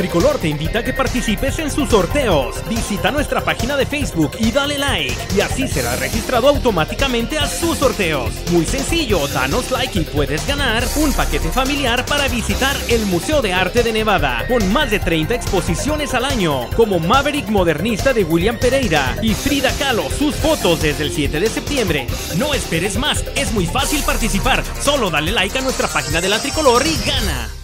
Tricolor te invita a que participes en sus sorteos. Visita nuestra página de Facebook y dale like. Y así será registrado automáticamente a sus sorteos. Muy sencillo, danos like y puedes ganar un paquete familiar para visitar el Museo de Arte de Nevada, con más de 30 exposiciones al año, como Maverick Modernista de William Pereira y Frida Kahlo, sus fotos desde el 7 de septiembre. No esperes más, es muy fácil participar. Solo dale like a nuestra página de la Tricolor y gana.